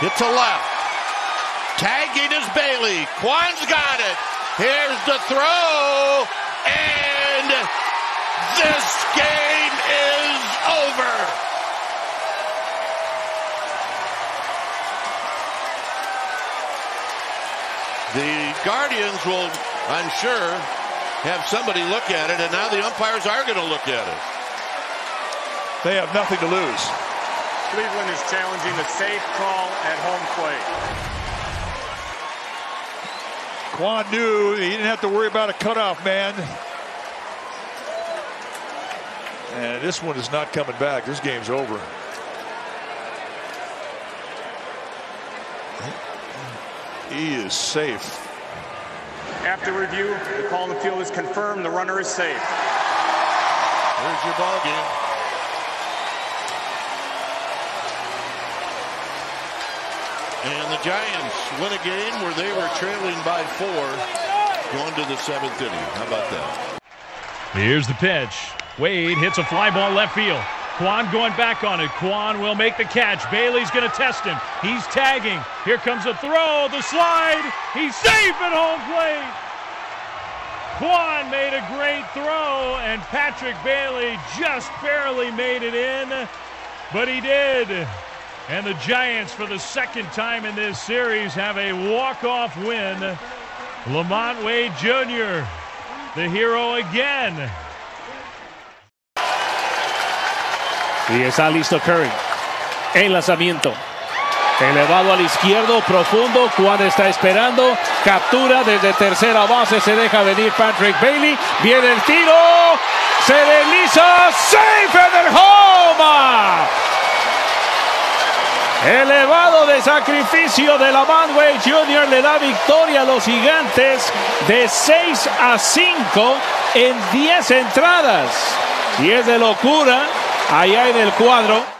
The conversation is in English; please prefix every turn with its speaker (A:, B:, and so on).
A: Hit to left. Tagging is Bailey. Kwan's got it. Here's the throw. And this game is over. The Guardians will, I'm sure, have somebody look at it, and now the umpires are going to look at it.
B: They have nothing to lose.
C: Cleveland is challenging the safe call at home plate.
B: Kwan knew he didn't have to worry about a cutoff man. And this one is not coming back. This game's over. He is safe.
C: After review, the call on the field is confirmed. The runner is safe.
A: There's your ball game. And the Giants win a game where they were trailing by four going to the seventh inning. How about that?
D: Here's the pitch. Wade hits a fly ball left field. Kwan going back on it. Kwan will make the catch. Bailey's going to test him. He's tagging. Here comes a throw. The slide. He's safe at home plate. Kwan made a great throw, and Patrick Bailey just barely made it in, but he did. And the Giants, for the second time in this series, have a walk-off win. LaMonte Wade Jr., the hero again.
E: Y está listo Curry. El lanzamiento. Elevado al izquierdo, profundo. Juan está esperando. Captura desde tercera base. Se deja venir Patrick Bailey. Viene el tiro. Se desliza. Safe en el Sacrificio de la Manway Jr. le da victoria a los gigantes de 6 a 5 en 10 entradas. Y es de locura allá en el cuadro.